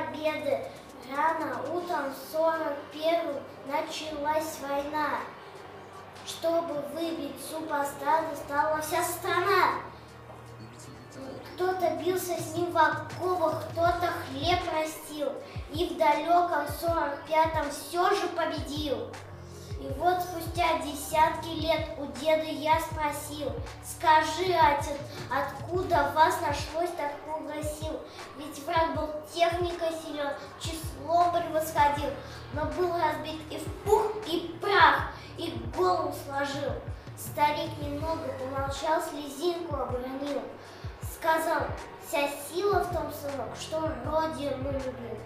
победы. Рано утром в 41 началась война. Чтобы выбить супостата, стала вся страна. Кто-то бился с ним в оковах, кто-то хлеб растил. И в далеком 45-м все же победил. И вот спустя десятки лет у деда я спросил, скажи, отец, откуда вас нашлось так числом превосходил, но был разбит и в пух, и прах, и голову сложил. Старик немного помолчал, слезинку обронил. Сказал, вся сила в том, сынок, что родину любим.